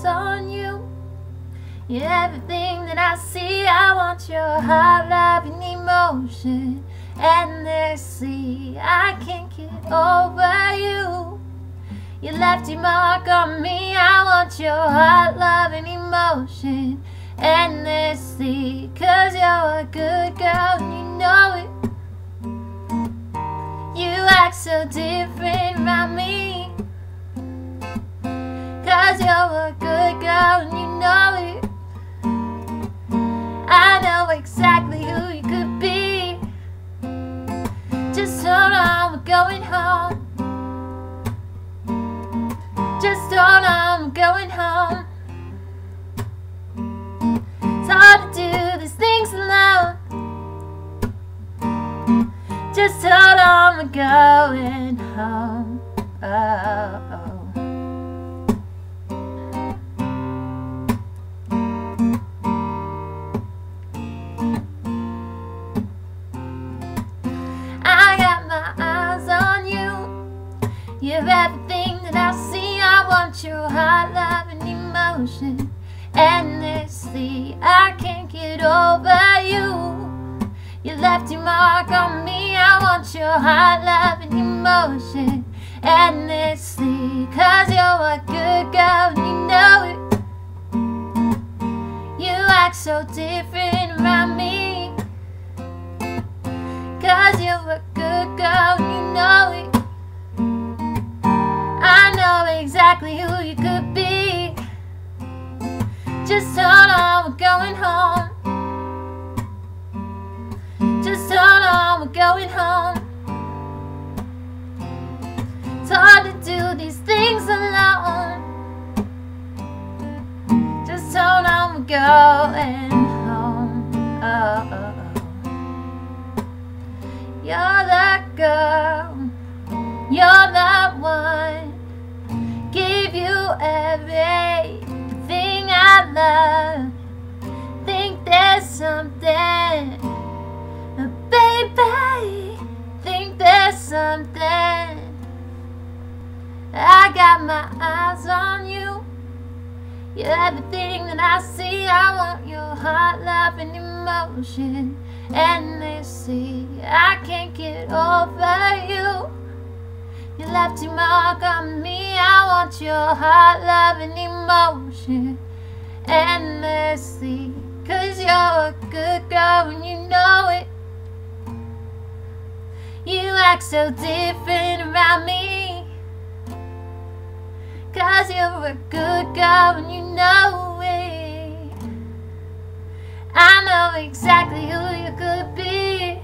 eyes on you. You're everything that I see. I want your heart, love, and emotion endlessly. I can't get over you. You left your mark on me. I want your heart, love, and emotion endlessly. Cause you're a good girl and you know it. You act so different around me. Cause you're a good girl and you know it. I know exactly who you could be. Just hold on, we're going home. Just hold on, we're going home. It's hard to do these things alone. Just hold on, we're going home. Oh, oh. oh. You're everything that I see. I want your heart, love, and emotion. Endlessly, I can't get over you. You left your mark on me. I want your heart, love, and emotion. Endlessly, cause you're a good girl and you know it. You act so different around me. Cause you're a good girl, Just hold on, we're going home. Just hold on, we're going home. It's hard to do these things alone. Just hold on, we're going Love. Think there's something, baby. Think there's something. I got my eyes on you. You're everything that I see. I want your heart, love, and emotion endlessly. I can't get over you. You left your mark on me. I want your heart, love, and emotion endlessly. Cause you're a good girl and you know it. You act so different around me. Cause you're a good girl and you know it. I know exactly who you could be.